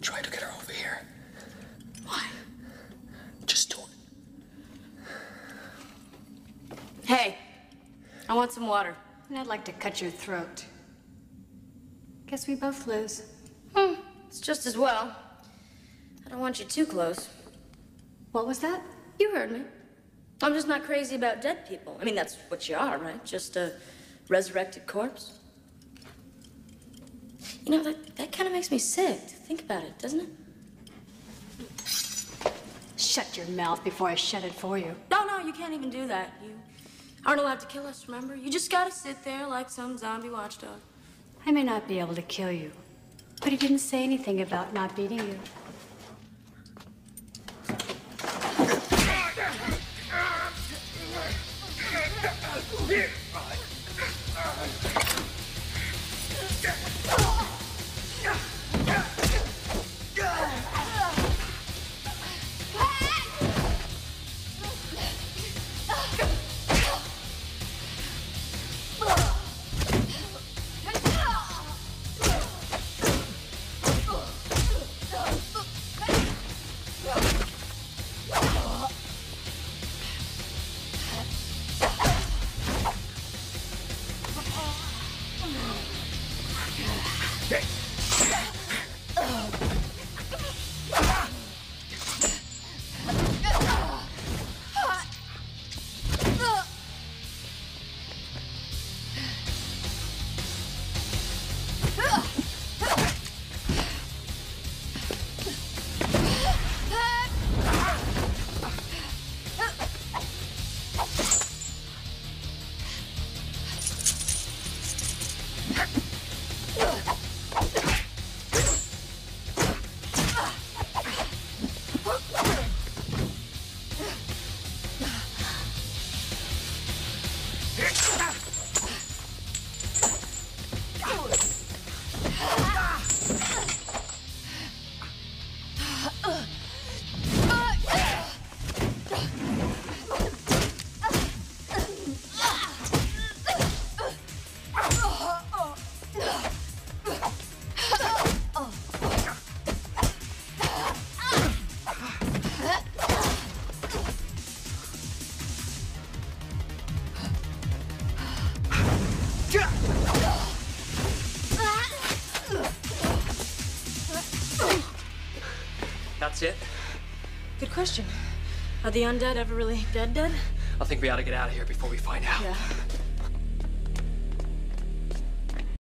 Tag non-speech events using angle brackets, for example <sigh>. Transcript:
Try to get her over here. Why? Just do it. Hey, I want some water. And I'd like to cut your throat. Guess we both lose. Hmm, it's just as well. I don't want you too close. What was that? You heard me. I'm just not crazy about dead people. I mean, that's what you are, right? Just a resurrected corpse. You know, that, that kind of makes me sick to think about it, doesn't it? Shut your mouth before I shut it for you. No, no, you can't even do that. You aren't allowed to kill us, remember? You just gotta sit there like some zombie watchdog. I may not be able to kill you, but he didn't say anything about not beating you. <laughs> Okay. That's it? Good question. Are the undead ever really dead dead? I think we ought to get out of here before we find out. Yeah.